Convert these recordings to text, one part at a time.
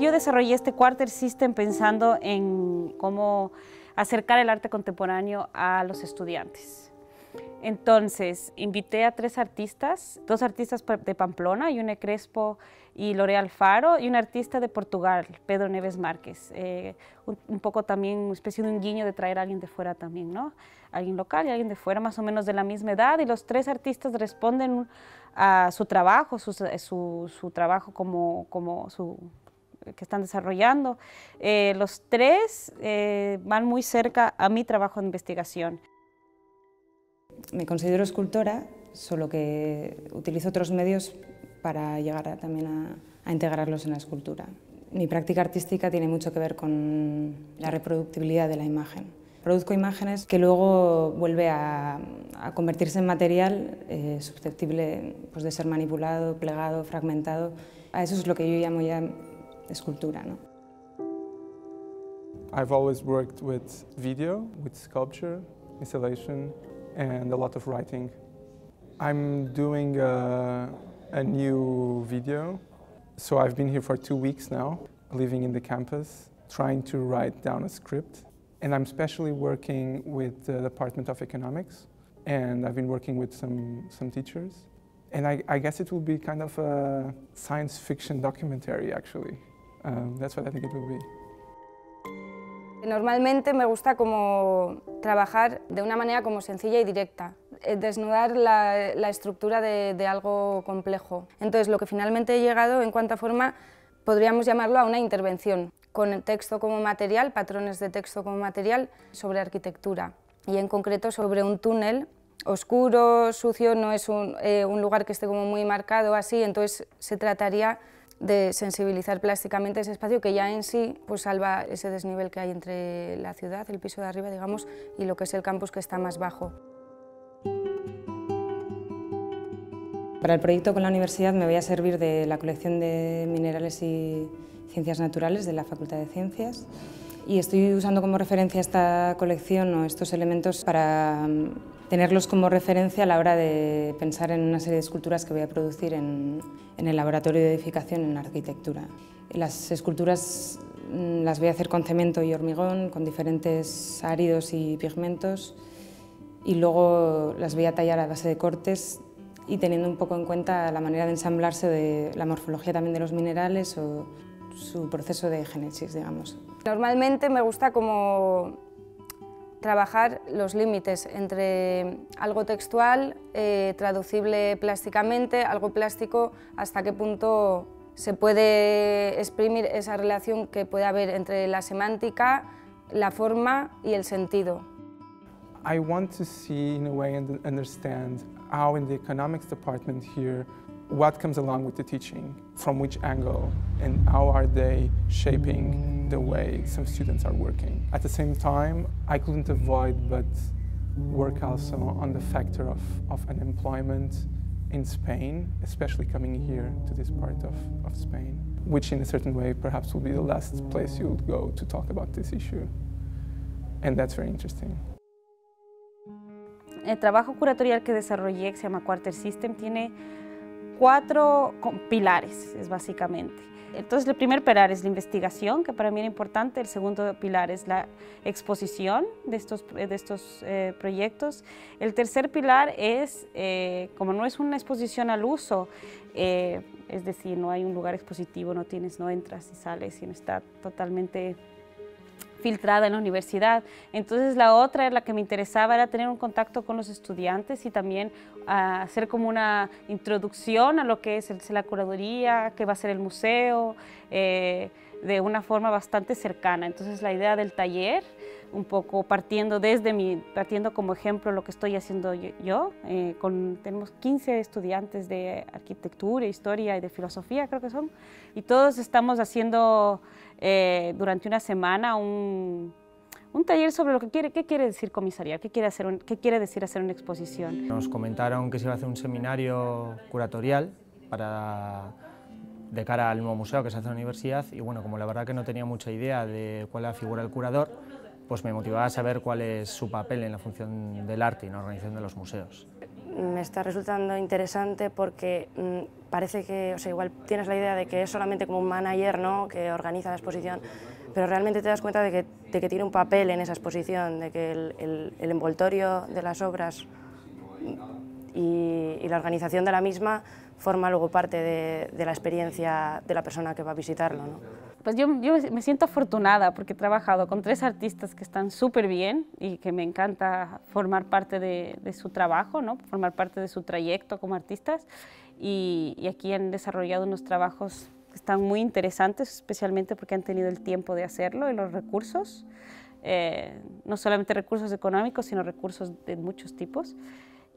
yo desarrollé este Quarter System pensando en cómo acercar el arte contemporáneo a los estudiantes. Entonces, invité a tres artistas, dos artistas de Pamplona, Yune Crespo y Lore Alfaro, y un artista de Portugal, Pedro Neves Márquez. Eh, un, poco también, una especie de un guiño de traer a alguien de fuera también, ¿no? Alguien local y alguien de fuera, más o menos de la misma edad, y los tres artistas responden a su trabajo, su, trabajo como, como su, que están desarrollando. Eh, los tres eh, van muy cerca a mi trabajo de investigación. Me considero escultora, solo que utilizo otros medios para llegar también a, integrarlos en la escultura. Mi práctica artística tiene mucho que ver con la reproductibilidad de la imagen. Produzco imágenes que luego vuelve a, convertirse en material eh, susceptible pues, de ser manipulado, plegado, fragmentado. A eso es lo que yo llamo ya escultura. ¿no? I've always worked with video, with sculpture, installation, and a lot of writing. I'm doing a, a new video. So I've been here for two weeks now, living in the campus, trying to write down a script. And I'm especially working with the Department of Economics, and I've been working with some, some teachers. And I, I guess it will be kind of a science fiction documentary, actually. Um, that's what I think it will be. Normalmente me gusta como trabajar de una manera como sencilla y directa, eh, desnudar la, estructura de, algo complejo. Entonces lo que finalmente he llegado en cuanto a forma podríamos llamarlo a una intervención, con texto como material, patrones de texto como material sobre arquitectura y en concreto sobre un túnel oscuro, sucio, no es un, eh, un lugar que esté como muy marcado así, entonces se trataría de sensibilizar plásticamente ese espacio que ya en sí pues salva ese desnivel que hay entre la ciudad, el piso de arriba, digamos, y lo que es el campus que está más bajo. Para el proyecto con la universidad me voy a servir de la colección de minerales y ciencias naturales de la Facultad de Ciencias y estoy usando como referencia esta colección o estos elementos para tenerlos como referencia a la hora de pensar en una serie de esculturas que voy a producir en, el laboratorio de edificación en arquitectura. Las esculturas mm, las voy a hacer con cemento y hormigón, con diferentes áridos y pigmentos, y luego las voy a tallar a base de cortes y teniendo un poco en cuenta la manera de ensamblarse de la morfología también de los minerales o su proceso de génesis, digamos. Normalmente me gusta como trabajar los límites entre algo textual, eh, traducible plásticamente, algo plástico, hasta qué punto se puede exprimir esa relación que puede haber entre la semántica, la forma y el sentido. I want to see in a way and understand how in the economics department here what comes along with the teaching, from which angle, and how are they shaping the way some students are working. At the same time, I couldn't avoid but work also on the factor of, of unemployment in Spain, especially coming here to this part of, of Spain, which in a certain way perhaps will be the last place you would go to talk about this issue. And that's very interesting. El trabajo curatorial que desarrollé, que se llama Quarter System, tiene cuatro pilares, es básicamente. Entonces, el primer pilar es la investigación, que para mí era importante. El segundo pilar es la exposición de estos, de estos eh, proyectos. El tercer pilar es, eh, como no es una exposición al uso, eh, es decir, no hay un lugar expositivo, no tienes, no entras y sales, y no está totalmente filtrada en la universidad. Entonces la otra, la que me interesaba, era tener un contacto con los estudiantes y también ah, hacer como una introducción a lo que es la curaduría, qué va a ser el museo, eh, de una forma bastante cercana. Entonces la idea del taller, un poco partiendo desde mi, partiendo como ejemplo lo que estoy haciendo yo, eh, con, tenemos 15 estudiantes de arquitectura, historia y de filosofía creo que son, y todos estamos haciendo eh, durante una semana un, un, taller sobre lo que quiere, qué quiere decir comisariar, qué quiere, hacer qué quiere decir hacer una exposición. Nos comentaron que se iba a hacer un seminario curatorial para de cara al nuevo museo que se hace en la universidad y bueno, como la verdad que no tenía mucha idea de cuál es la figura del curador, pues me motivaba a saber cuál es su papel en la función del arte y en la organización de los museos. me está resultando interesante porque mm, parece que, o sea, igual tienes la idea de que es solamente como un manager ¿no? que organiza la exposición, pero realmente te das cuenta de que, tiene un papel en esa exposición, de que el, envoltorio de las obras y, y, la organización de la misma forma luego parte de, de, la experiencia de la persona que va a visitarlo. ¿no? Pues yo, yo, me siento afortunada porque he trabajado con tres artistas que están súper bien y que me encanta formar parte de, de, su trabajo, ¿no? formar parte de su trayecto como artistas. Y, y aquí han desarrollado unos trabajos que están muy interesantes, especialmente porque han tenido el tiempo de hacerlo y los recursos, eh, no solamente recursos económicos, sino recursos de muchos tipos.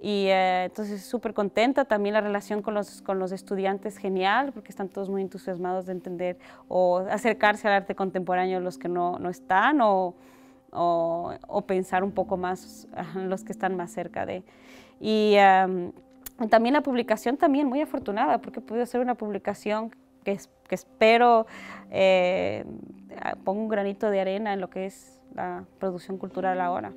Y eh, entonces súper contenta, también la relación con los, con los estudiantes genial, porque están todos muy entusiasmados de entender o acercarse al arte contemporáneo los que no, no están o, o, o, pensar un poco más los que están más cerca de. Y um, también la publicación también muy afortunada, porque podido hacer una publicación que, que espero eh, ponga un granito de arena en lo que es la producción cultural ahora.